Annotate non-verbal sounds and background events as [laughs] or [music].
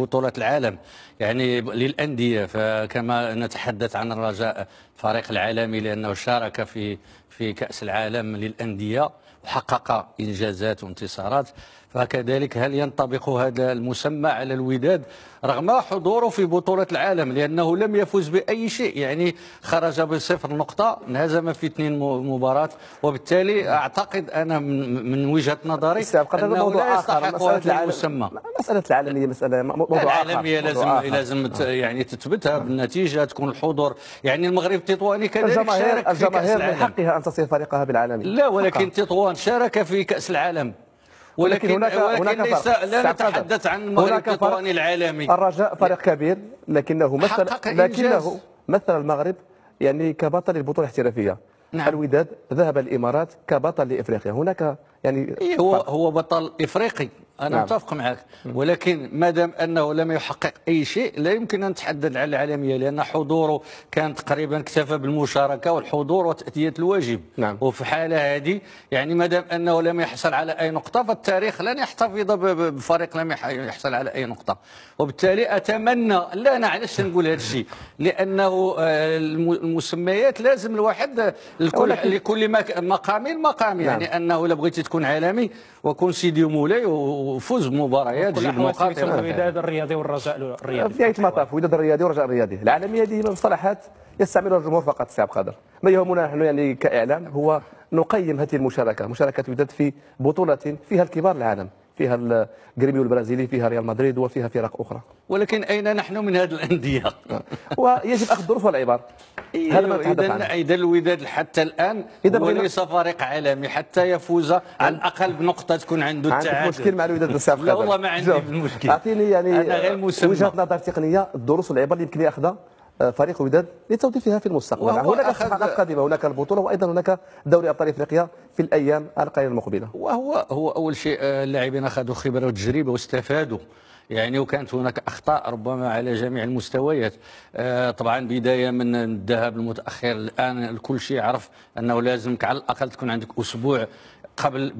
بطولة العالم يعني للأندية. فكما نتحدث عن الرجاء الفريق العالمي لأنه شارك في في كأس العالم للأندية وحقق إنجازات وانتصارات. فكذلك هل ينطبق هذا المسمى على الوداد رغم حضوره في بطولة العالم لأنه لم يفز بأي شيء؟ يعني خرج بصفر نقطة انهزم في اثنين مباراة وبالتالي أعتقد أنا من وجهة نظري أنه لا يستحق هذا المسمى مسألة العالمية مسألة موضوع العالمية لازم آخر. لازم يعني تثبتها بالنتيجة تكون الحضور. يعني المغرب التطواني كذلك الجماهير شارك في الجماهير من حقها أن تصير فريقها بالعالمي لا ولكن تطوان شارك في كأس العالم. ولكن, ولكن هناك ولكن هناك ليس لا نتحدث عن المغرب التطواني العالمي. الرجاء فريق كبير لكنه مثل لكنه مثل المغرب يعني كبطل البطولة الاحترافية. نعم. الوداد ذهب الإمارات كبطل لإفريقيا. هناك يعني إيه هو هو بطل إفريقي. أنا نعم. متفق معك ولكن ما دام أنه لم يحقق أي شيء لا يمكن أن نتحدث على العالمية لأن حضوره كان تقريبا اكتفى بالمشاركة والحضور وتأدية الواجب نعم. وفي حالة هذه يعني ما دام أنه لم يحصل على أي نقطة فالتاريخ لن يحتفظ بفريق لم يحصل على أي نقطة وبالتالي أتمنى لا أنا علاش نقول هذا الشيء لأنه آه، المسميات لازم الواحد لكل لكل مقام مقام يعني نعم. أنه إلا بغيتي تكون عالمي وكون سيدي مولاي وفوز بمباريات جيب نقاط الوداد الرياضي والرجاء الرياضي. في نهايه المطاف وداد الرياضي والرجاء الرياضي. العالمية هذه مصطلحات يستعملها الجمهور فقط سي قادر ما يهمنا نحن يعني كإعلام هو نقيم هذه المشاركة. مشاركة وداد في بطولة فيها الكبار العالم. فيها الجريميو البرازيلي فيها ريال مدريد وفيها فرق أخرى. ولكن أين نحن من هذه الأندية؟ [laughs] ويجب أخذ الظروف والعبار إيه هذا ما نتحدث عنه. إذا الوداد حتى الآن هو ليس فريق عالمي حتى يفوز على الاقل بنقطه تكون عنده التعادل. عندك مشكل مع الوداد بس لا والله ما عندي مشكل أعطيني يعني أنا غير وجهة نظر تقنية الدروس والعبر اللي يمكن ياخذها فريق وداد لتوظيفها في المستقبل. هناك صفقات قادمة هناك البطولة وأيضا هناك دوري أبطال إفريقيا في الأيام القليلة المقبلة. وهو هو أول شيء آه، اللاعبين أخذوا خبرة وتجربه واستفادوا. يعني وكانت هناك أخطاء ربما على جميع المستويات. آه، طبعا بداية من الذهاب المتأخر الآن الكل شيء يعرف أنه لازمك على الأقل تكون عندك أسبوع قبل